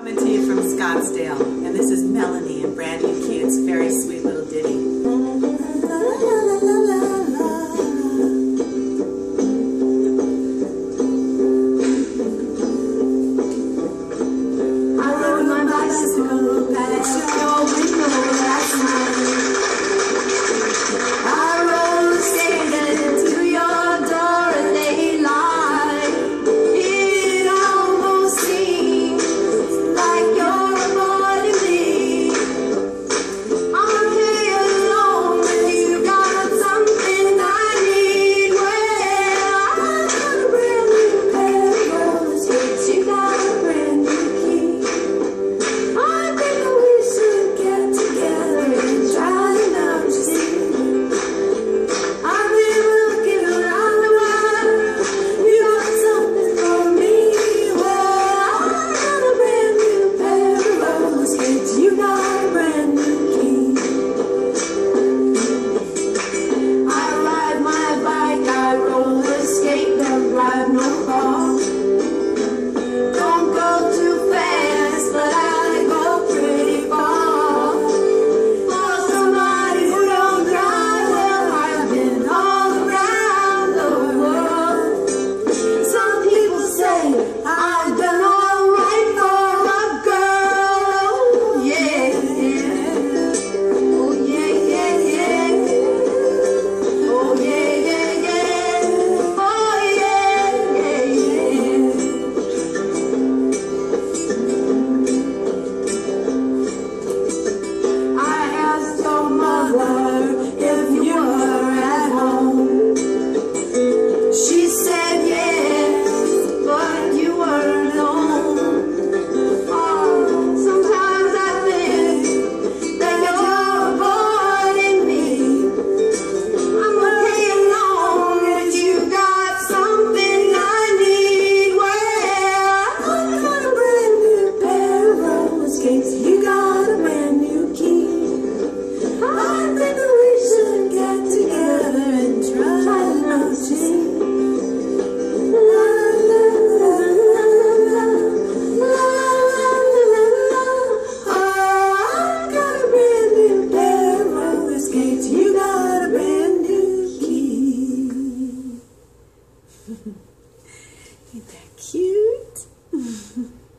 Coming to you from Scottsdale, and this is Melanie and Brand New Key's very sweet little ditty. Isn't that cute?